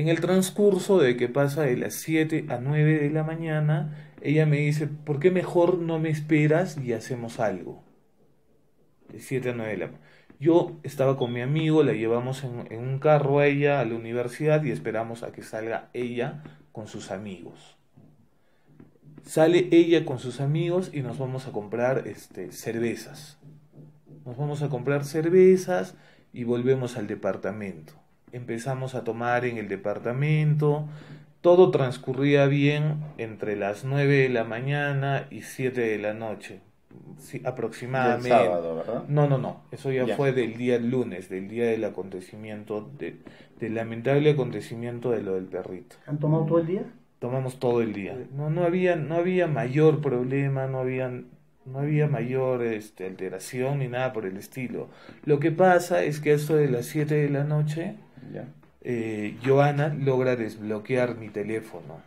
En el transcurso de que pasa de las 7 a 9 de la mañana, ella me dice, ¿por qué mejor no me esperas y hacemos algo? De 7 a 9 de la mañana. Yo estaba con mi amigo, la llevamos en, un carro a ella a la universidad y esperamos a que salga ella con sus amigos. Sale ella con sus amigos y nos vamos a comprar este, cervezas. Nos vamos a comprar cervezas y volvemos al departamento. Empezamos a tomar en el departamento. Todo transcurría bien entre las 9 de la mañana y 7 de la noche. Sí, aproximadamente. Del sábado, ¿verdad? No, no, no. Eso ya, Ya. fue del día lunes, del día del acontecimiento, de- del lamentable acontecimiento de lo del perrito. ¿Han tomado todo el día? Tomamos todo el día. No, no había, no había mayor problema, no había, no había mayor este, alteración ni nada por el estilo. Lo que pasa es que a eso de las 7 de la noche, Ya. eh, Joana logra desbloquear mi teléfono.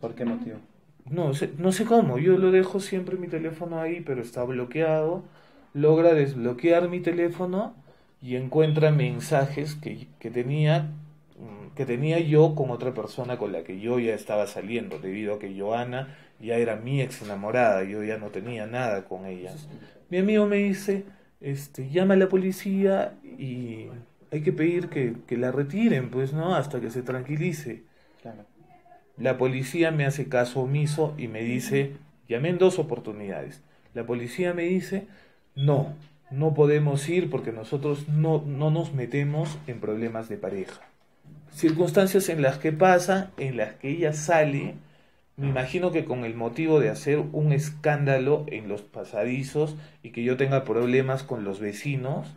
¿Por qué motivo? No sé, no sé cómo, yo lo dejo siempre mi teléfono ahí, pero está bloqueado. Logra desbloquear mi teléfono y encuentra mensajes que, que tenía mm, que tenía yo con otra persona con la que yo ya estaba saliendo, debido a que Joana ya era mi ex enamorada, yo ya no tenía nada con ella. Mi amigo me dice, este, llama a la policía y hay que pedir que, que la retiren, pues, ¿no? Hasta que se tranquilice. Claro. La policía me hace caso omiso y me dice, llamé en dos oportunidades. La policía me dice, no, no podemos ir porque nosotros no, no nos metemos en problemas de pareja. Circunstancias en las que pasa, en las que ella sale, me imagino que con el motivo de hacer un escándalo en los pasadizos y que yo tenga problemas con los vecinos,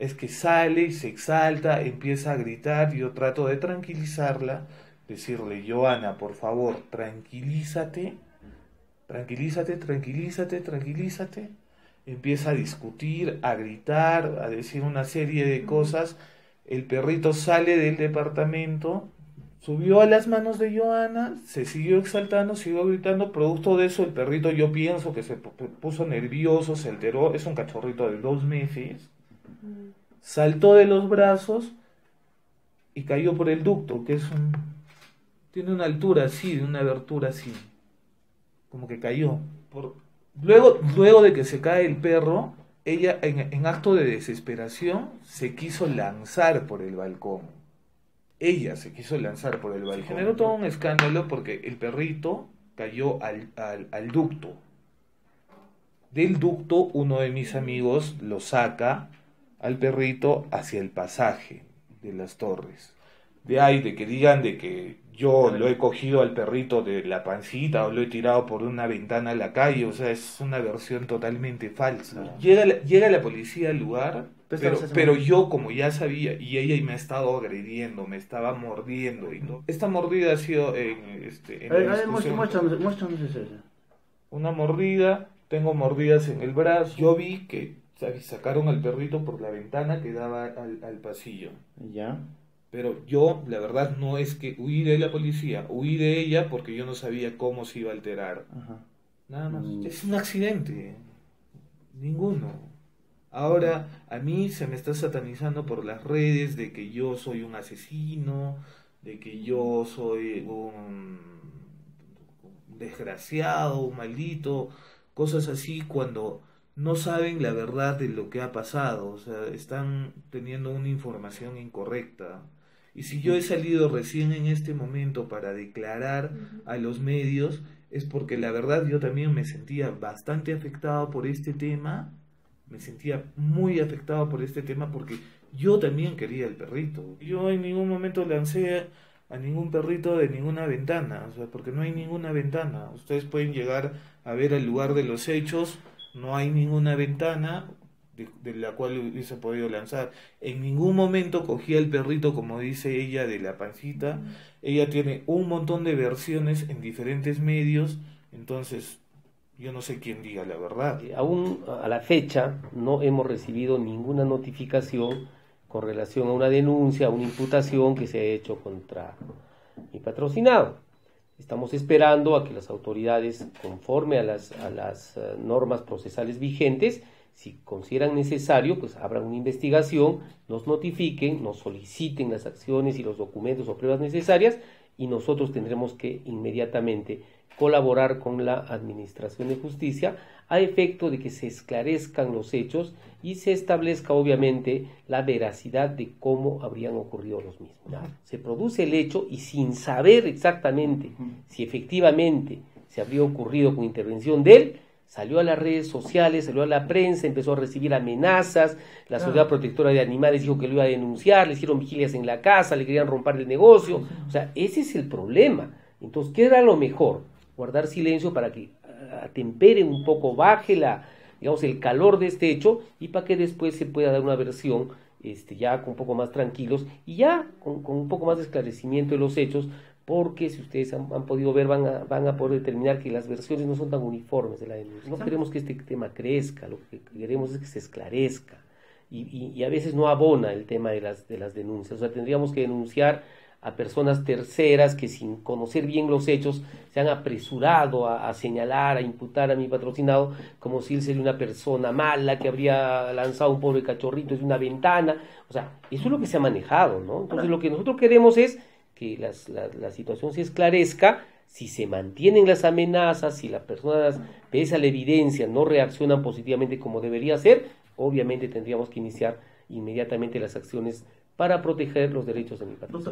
es que sale y se exalta, empieza a gritar, yo trato de tranquilizarla, decirle, Joana, por favor, tranquilízate, tranquilízate, tranquilízate, tranquilízate. Empieza a discutir, a gritar, a decir una serie de cosas. El perrito sale del departamento, subió a las manos de Joana, se siguió exaltando, siguió gritando. Producto de eso, el perrito yo pienso que se pu- puso nervioso, se alteró. Es un cachorrito de dos meses. Saltó de los brazos y cayó por el ducto, que es un... Tiene una altura así, de una abertura así. Como que cayó. Por... Luego, luego de que se cae el perro, ella en, en acto de desesperación se quiso lanzar por el balcón. Ella se quiso lanzar por el balcón. Se generó todo un escándalo porque el perrito cayó al, al, al ducto. Del ducto, uno de mis amigos lo saca al perrito hacia el pasaje de las torres. De ahí, de que digan de que yo lo he cogido al perrito de la pancita o lo he tirado por una ventana a la calle, o sea, es una versión totalmente falsa. Llega la, llega la policía al lugar, pero, pero yo como ya sabía, y ella me ha estado agrediendo, me estaba mordiendo y todo. Esta mordida ha sido en, este, en A ver, la a ver, discusión- muéstranos, muéstranos eso. una mordida, tengo mordidas en el brazo. Yo vi que sacaron al perrito por la ventana que daba al, al pasillo. Ya. Pero yo, la verdad, no es que huí de la policía, huí de ella porque yo no sabía cómo se iba a alterar. Ajá. Nada más. Mm. Es un accidente. Ninguno. Ahora, a mí se me está satanizando por las redes de que yo soy un asesino, de que yo soy un desgraciado, un maldito, cosas así cuando no saben la verdad de lo que ha pasado, o sea, están teniendo una información incorrecta. Y si yo he salido recién en este momento para declarar a los medios, es porque la verdad yo también me sentía bastante afectado por este tema, me sentía muy afectado por este tema porque yo también quería el perrito. Yo en ningún momento lancé a ningún perrito de ninguna ventana, o sea, porque no hay ninguna ventana. Ustedes pueden llegar a ver el lugar de los hechos, no hay ninguna ventana de, de la cual hubiese podido lanzar. En ningún momento cogí al perrito, como dice ella, de la pancita. Ella tiene un montón de versiones en diferentes medios, entonces yo no sé quién diga la verdad. Eh, Aún a la fecha no hemos recibido ninguna notificación con relación a una denuncia, a una imputación que se ha hecho contra mi patrocinado. Estamos esperando a que las autoridades, conforme a las, a las eh, normas procesales vigentes, si consideran necesario, pues abran una investigación, nos notifiquen, nos soliciten las acciones y los documentos o pruebas necesarias y nosotros tendremos que inmediatamente colaborar con la Administración de Justicia a efecto de que se esclarezcan los hechos y se establezca obviamente la veracidad de cómo habrían ocurrido los mismos. Se produce el hecho y sin saber exactamente si efectivamente se habría ocurrido con intervención de él, salió a las redes sociales, salió a la prensa, empezó a recibir amenazas, la Sociedad Protectora de Animales dijo que lo iba a denunciar, le hicieron vigilias en la casa, le querían romper el negocio, o sea, ese es el problema. Entonces, ¿qué era lo mejor? Guardar silencio para que atemperen un poco, baje la, digamos, el calor de este hecho y para que después se pueda dar una versión este, ya con un poco más tranquilos y ya con, con un poco más de esclarecimiento de los hechos, porque si ustedes han, han podido ver, van a, van a poder determinar que las versiones no son tan uniformes de la denuncia. No queremos que este tema crezca, lo que queremos es que se esclarezca. Y, y, y, a veces no abona el tema de las, de las denuncias. O sea, tendríamos que denunciar a personas terceras que sin conocer bien los hechos se han apresurado a, señalar, a imputar a mi patrocinado como si él sería una persona mala que habría lanzado un pobre cachorrito desde una ventana. O sea, eso es lo que se ha manejado, ¿no? Entonces lo que nosotros queremos es que la, la, situación se esclarezca, si se mantienen las amenazas, si las personas, pese a la evidencia, no reaccionan positivamente como debería ser, obviamente tendríamos que iniciar inmediatamente las acciones para proteger los derechos de mi patrón.